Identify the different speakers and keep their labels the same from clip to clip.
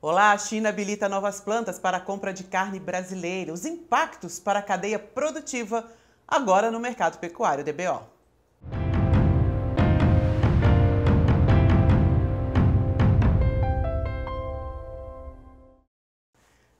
Speaker 1: Olá, a China habilita novas plantas para a compra de carne brasileira. Os impactos para a cadeia produtiva agora no mercado pecuário DBO.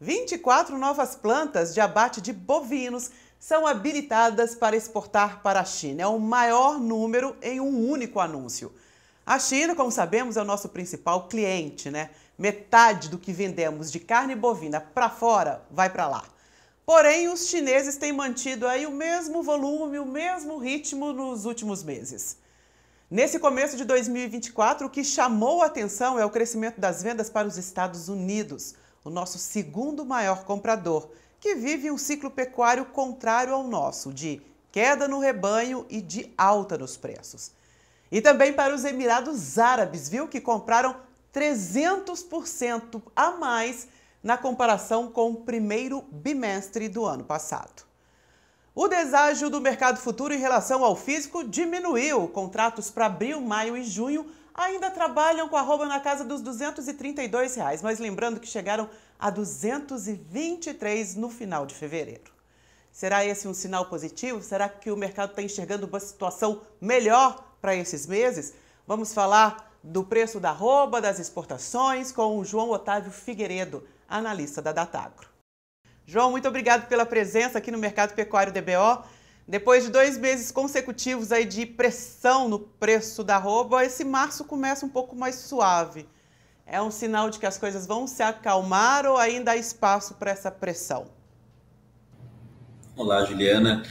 Speaker 1: 24 novas plantas de abate de bovinos são habilitadas para exportar para a China. É o maior número em um único anúncio. A China, como sabemos, é o nosso principal cliente, né? Metade do que vendemos de carne bovina para fora vai para lá. Porém, os chineses têm mantido aí o mesmo volume, o mesmo ritmo nos últimos meses. Nesse começo de 2024, o que chamou a atenção é o crescimento das vendas para os Estados Unidos o nosso segundo maior comprador, que vive um ciclo pecuário contrário ao nosso, de queda no rebanho e de alta nos preços. E também para os Emirados Árabes, viu, que compraram 300% a mais na comparação com o primeiro bimestre do ano passado. O deságio do mercado futuro em relação ao físico diminuiu. Contratos para abril, maio e junho ainda trabalham com arroba na casa dos 232 reais, mas lembrando que chegaram a 223 no final de fevereiro. Será esse um sinal positivo? Será que o mercado está enxergando uma situação melhor para esses meses? Vamos falar do preço da arroba, das exportações, com o João Otávio Figueiredo, analista da Datagro. João, muito obrigado pela presença aqui no Mercado Pecuário DBO. Depois de dois meses consecutivos aí de pressão no preço da arroba, esse março começa um pouco mais suave. É um sinal de que as coisas vão se acalmar ou ainda há espaço para essa pressão?
Speaker 2: Olá, Juliana,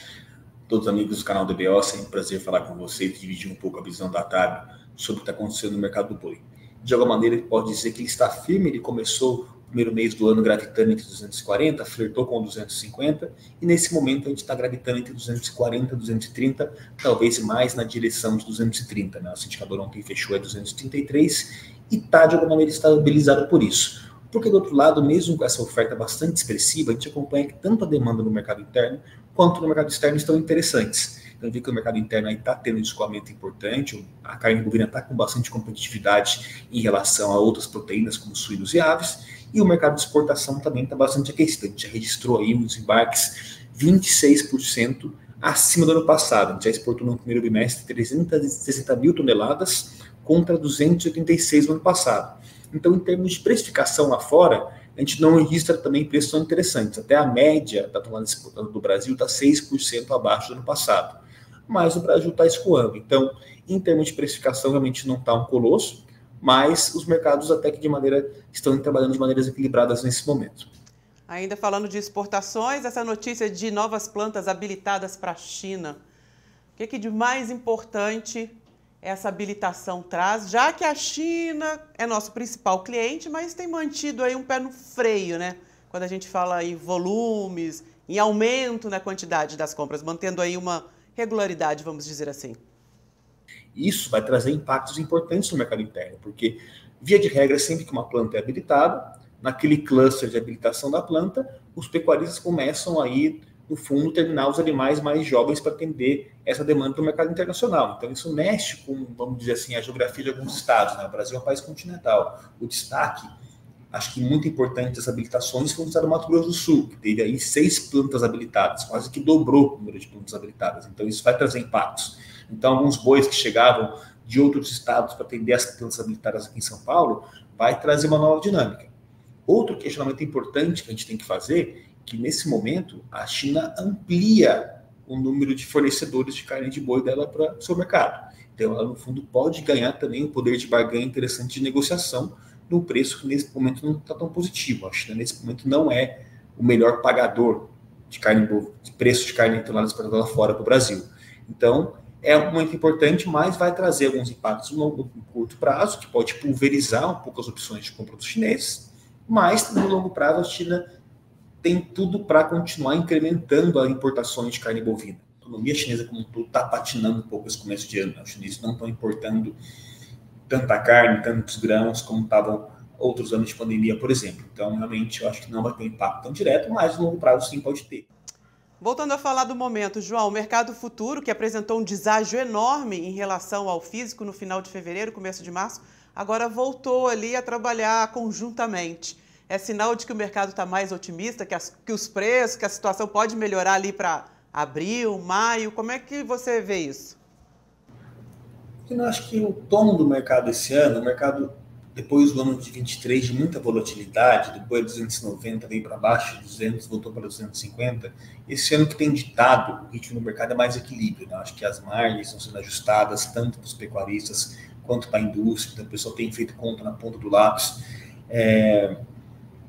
Speaker 2: todos os amigos do canal DBO, sempre um prazer falar com vocês e dividir um pouco a visão da TAB sobre o que está acontecendo no mercado do boi. De alguma maneira, ele pode dizer que ele está firme, ele começou primeiro mês do ano gravitando entre 240, flertou com 250, e nesse momento a gente está gravitando entre 240 e 230, talvez mais na direção de 230. Né? Nosso indicador ontem fechou a 233 e está de alguma maneira estabilizado por isso. Porque do outro lado, mesmo com essa oferta bastante expressiva, a gente acompanha que tanto a demanda no mercado interno quanto no mercado externo estão interessantes. Então, vi que o mercado interno está tendo um escoamento importante, a carne bovina está com bastante competitividade em relação a outras proteínas, como suínos e aves, e o mercado de exportação também está bastante aquecido. A gente já registrou aí uns embarques 26% acima do ano passado. A gente já exportou no primeiro bimestre 360 mil toneladas contra 286 no ano passado. Então, em termos de precificação lá fora, a gente não registra também preços tão interessantes. Até a média da tonelada exportada do Brasil está 6% abaixo do ano passado. Mas o Brasil está escoando. Então, em termos de precificação, realmente não está um colosso, mas os mercados até que de maneira estão trabalhando de maneiras equilibradas nesse momento.
Speaker 1: Ainda falando de exportações, essa notícia de novas plantas habilitadas para a China. O que, que de mais importante essa habilitação traz, já que a China é nosso principal cliente, mas tem mantido aí um pé no freio, né? Quando a gente fala em volumes, em aumento na quantidade das compras, mantendo aí uma regularidade, vamos dizer assim.
Speaker 2: Isso vai trazer impactos importantes no mercado interno, porque, via de regra, sempre que uma planta é habilitada, naquele cluster de habilitação da planta, os pecuaristas começam aí, no fundo, terminar os animais mais jovens para atender essa demanda do mercado internacional. Então, isso mexe com, vamos dizer assim, a geografia de alguns estados. Né? O Brasil é um país continental. O destaque, acho que muito importante das habilitações, foi o estado do Mato Grosso do Sul, que teve aí seis plantas habilitadas, quase que dobrou o número de plantas habilitadas. Então, isso vai trazer impactos. Então, alguns bois que chegavam de outros estados para atender as plantas habilitadas aqui em São Paulo, vai trazer uma nova dinâmica. Outro questionamento importante que a gente tem que fazer, que nesse momento a China amplia o número de fornecedores de carne de boi dela para o seu mercado. Então, ela, no fundo, pode ganhar também um poder de barganha interessante de negociação no preço nesse momento não está tão positivo. A China, nesse momento, não é o melhor pagador de carne de preço de carne tonelada exportada fora para o Brasil. Então, é muito importante, mas vai trazer alguns impactos no, longo, no curto prazo, que pode pulverizar um pouco as opções de compra dos chineses, mas no longo prazo a China tem tudo para continuar incrementando as importações de carne bovina. A economia chinesa como um todo está patinando um pouco esse começo de ano. Né? Os chineses não estão importando tanta carne, tantos grãos como estavam outros anos de pandemia, por exemplo. Então, realmente, eu acho que não vai ter um impacto tão direto, mas no longo prazo sim pode ter.
Speaker 1: Voltando a falar do momento, João, o mercado futuro, que apresentou um deságio enorme em relação ao físico no final de fevereiro, começo de março, agora voltou ali a trabalhar conjuntamente. É sinal de que o mercado está mais otimista, que, as, que os preços, que a situação pode melhorar ali para abril, maio. Como é que você vê isso?
Speaker 2: Eu acho que o tom do mercado esse ano, o mercado depois do ano de 23 de muita volatilidade, depois de 290 veio para baixo, 200 voltou para 250. Esse ano que tem ditado o ritmo do mercado é mais equilíbrio. Né? Acho que as margens estão sendo ajustadas tanto para os pecuaristas quanto para a indústria. Então, o pessoal tem feito conta na ponta do lápis. É,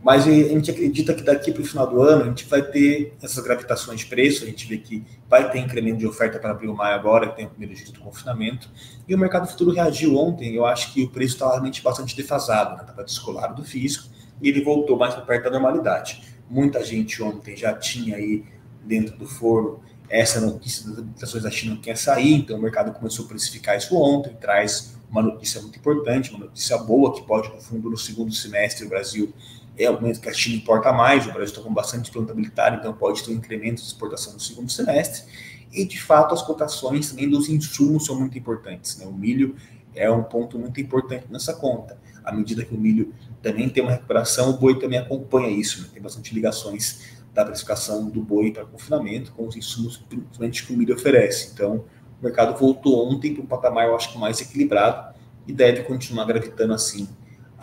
Speaker 2: mas a gente acredita que daqui para o final do ano a gente vai ter essas gravitações de preço, a gente vê que vai ter incremento de oferta para abril maio agora, que tem o primeiro dia do confinamento, e o mercado futuro reagiu ontem, eu acho que o preço estava realmente bastante defasado, estava né? descolado do fisco, e ele voltou mais para perto da normalidade. Muita gente ontem já tinha aí dentro do forno essa notícia das habilitações da China que ia sair, então o mercado começou a precificar isso ontem, traz uma notícia muito importante, uma notícia boa que pode, no fundo, no segundo semestre, o Brasil é o momento que a China importa mais, o Brasil está com bastante plantabilidade, então pode ter um incremento de exportação no segundo semestre. E, de fato, as cotações também dos insumos são muito importantes. Né? O milho é um ponto muito importante nessa conta. À medida que o milho também tem uma recuperação, o boi também acompanha isso. Né? Tem bastante ligações da precificação do boi para confinamento com os insumos principalmente que o milho oferece. Então, o mercado voltou ontem para um patamar, eu acho mais equilibrado e deve continuar gravitando assim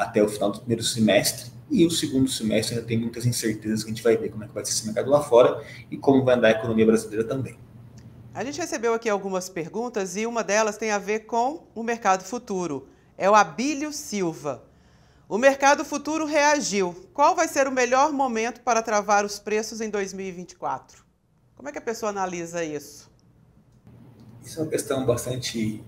Speaker 2: até o final do primeiro semestre e o segundo semestre ainda tem muitas incertezas que a gente vai ver como é que vai ser esse mercado lá fora e como vai andar a economia brasileira também.
Speaker 1: A gente recebeu aqui algumas perguntas e uma delas tem a ver com o mercado futuro. É o Abílio Silva. O mercado futuro reagiu. Qual vai ser o melhor momento para travar os preços em 2024? Como é que a pessoa analisa isso?
Speaker 2: Isso é uma questão bastante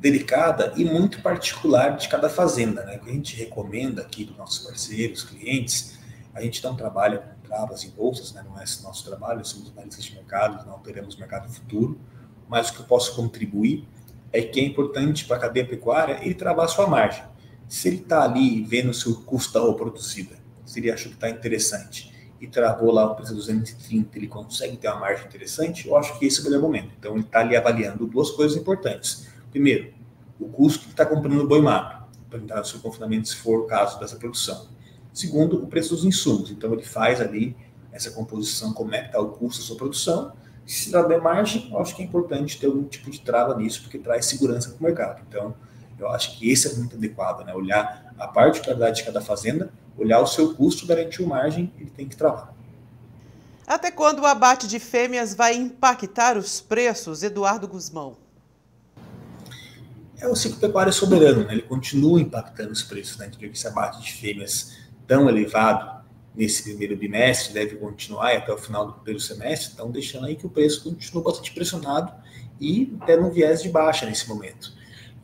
Speaker 2: delicada e muito particular de cada fazenda. Né? O que a gente recomenda aqui dos nossos parceiros, clientes, a gente não trabalha com travas em bolsas, né? não é esse nosso trabalho, somos analistas de mercado, não operamos mercado futuro, mas o que eu posso contribuir é que é importante para a cadeia pecuária ele travar sua margem. Se ele está ali vendo o seu custo da roupa produzida, se ele acha que está interessante e travou lá o preço de 230, ele consegue ter uma margem interessante, eu acho que esse é o melhor momento. Então ele está ali avaliando duas coisas importantes Primeiro, o custo que está comprando o boi magro, para entrar no seu confinamento, se for o caso dessa produção. Segundo, o preço dos insumos. Então, ele faz ali essa composição, como é que está o custo da sua produção. Se dá bem margem, eu acho que é importante ter algum tipo de trava nisso, porque traz segurança para o mercado. Então, eu acho que esse é muito adequado, né? Olhar a particularidade de cada fazenda, olhar o seu custo, garantir o margem, ele tem que travar.
Speaker 1: Até quando o abate de fêmeas vai impactar os preços, Eduardo Guzmão?
Speaker 2: É o ciclo pecuário soberano, né? ele continua impactando os preços. Né? A gente vê que esse abate de fêmeas tão elevado nesse primeiro bimestre deve continuar até o final do primeiro semestre, então deixando aí que o preço continua bastante pressionado e até no viés de baixa nesse momento.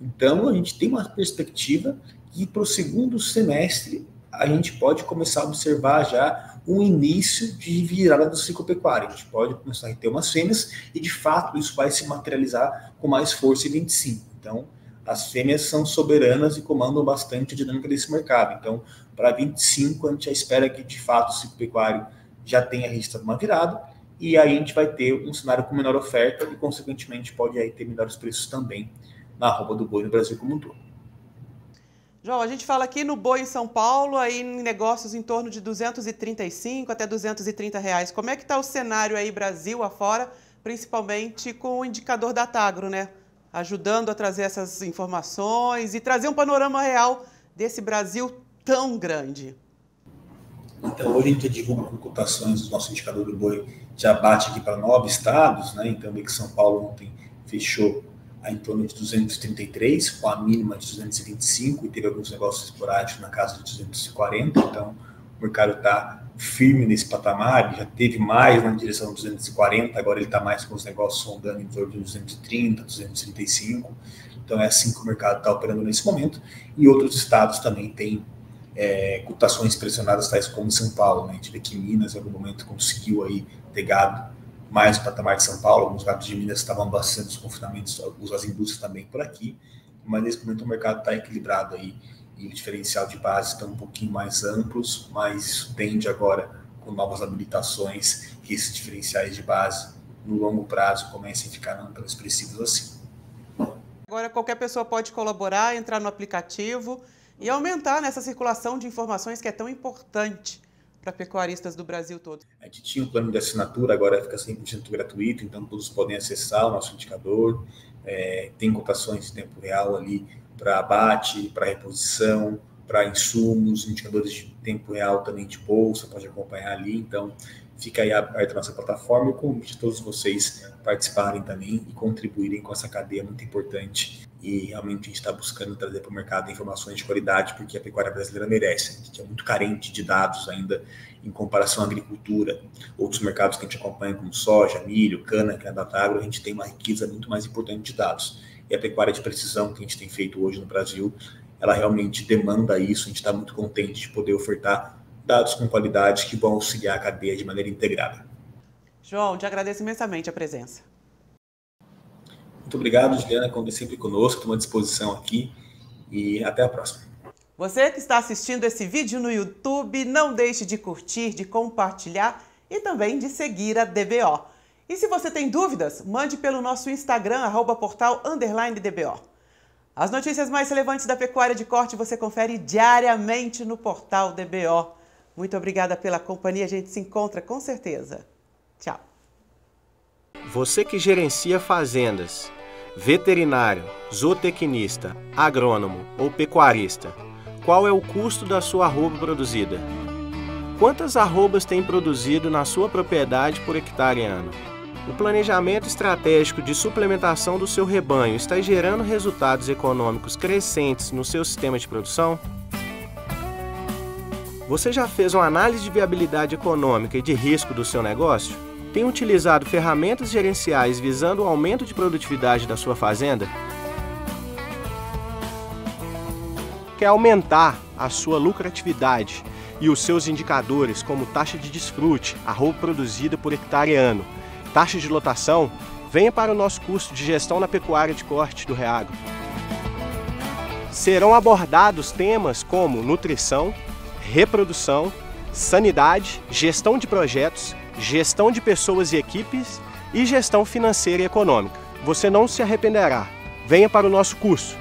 Speaker 2: Então a gente tem uma perspectiva que para o segundo semestre a gente pode começar a observar já um início de virada do ciclo pecuário. A gente pode começar a ter umas fêmeas e de fato isso vai se materializar com mais força em 25. Então, as fêmeas são soberanas e comandam bastante a dinâmica desse mercado. Então, para 25, a gente já espera que, de fato, o ciclo pecuário já tenha registrado uma virada, e aí a gente vai ter um cenário com menor oferta e, consequentemente, pode aí ter melhores preços também na roupa do boi no Brasil como um todo.
Speaker 1: João, a gente fala aqui no boi em São Paulo, aí em negócios em torno de 235 até 230 reais. Como é que está o cenário aí Brasil afora, principalmente com o indicador da Tagro, né? Ajudando a trazer essas informações e trazer um panorama real desse Brasil tão grande.
Speaker 2: Então, hoje a gente divulga cotações do nosso indicador do boi já bate aqui para nove estados, né? Então, que São Paulo ontem fechou a em torno de 233, com a mínima de 225, e teve alguns negócios esporádicos na casa de 240. Então, o mercado está firme nesse patamar, já teve mais na direção dos 240, agora ele está mais com os negócios sondando em torno de 230, 235. Então é assim que o mercado está operando nesse momento. E outros estados também têm é, cotações pressionadas, tais como São Paulo. Né? A gente vê que Minas, em algum momento, conseguiu aí ter gado mais no patamar de São Paulo. Alguns gados de Minas estavam bastante os confinamentos, as indústrias também por aqui. Mas nesse momento o mercado está equilibrado aí e o diferencial de base estão um pouquinho mais amplos, mas isso tende agora, com novas habilitações, que esses diferenciais de base no longo prazo comecem a ficar não tão expressivos assim.
Speaker 1: Agora qualquer pessoa pode colaborar, entrar no aplicativo e aumentar nessa circulação de informações que é tão importante para pecuaristas do Brasil todo.
Speaker 2: A gente tinha um plano de assinatura, agora fica 100% gratuito, então todos podem acessar o nosso indicador. É, tem cotações em tempo real ali para abate, para reposição, para insumos, indicadores de tempo real também de bolsa, pode acompanhar ali. Então, fica aí aberta a nossa plataforma e o convite a todos vocês participarem também e contribuírem com essa cadeia muito importante. E realmente a gente está buscando trazer para o mercado informações de qualidade, porque a pecuária brasileira merece. A gente é muito carente de dados ainda em comparação à agricultura. Outros mercados que a gente acompanha, como soja, milho, cana, que é da agro, a gente tem uma riqueza muito mais importante de dados. E a pecuária de precisão que a gente tem feito hoje no Brasil ela realmente demanda isso. A gente está muito contente de poder ofertar dados com qualidade que vão auxiliar a cadeia de maneira integrada.
Speaker 1: João, te agradeço imensamente a presença.
Speaker 2: Muito obrigado, Juliana, como sempre conosco, estou à disposição aqui e até a próxima.
Speaker 1: Você que está assistindo esse vídeo no YouTube, não deixe de curtir, de compartilhar e também de seguir a DBO. E se você tem dúvidas, mande pelo nosso Instagram, arroba portal, DBO. As notícias mais relevantes da pecuária de corte você confere diariamente no portal DBO. Muito obrigada pela companhia, a gente se encontra com certeza. Tchau.
Speaker 3: Você que gerencia fazendas, veterinário, zootecnista, agrônomo ou pecuarista, qual é o custo da sua arroba produzida? Quantas arrobas tem produzido na sua propriedade por hectare ano? O planejamento estratégico de suplementação do seu rebanho está gerando resultados econômicos crescentes no seu sistema de produção? Você já fez uma análise de viabilidade econômica e de risco do seu negócio? Tem utilizado ferramentas gerenciais visando o aumento de produtividade da sua fazenda? Quer aumentar a sua lucratividade e os seus indicadores como taxa de desfrute, arroba produzida por hectare ano, taxa de lotação, venha para o nosso curso de gestão na pecuária de corte do Reagro. Serão abordados temas como nutrição, reprodução, sanidade, gestão de projetos, gestão de pessoas e equipes e gestão financeira e econômica. Você não se arrependerá. Venha para o nosso curso.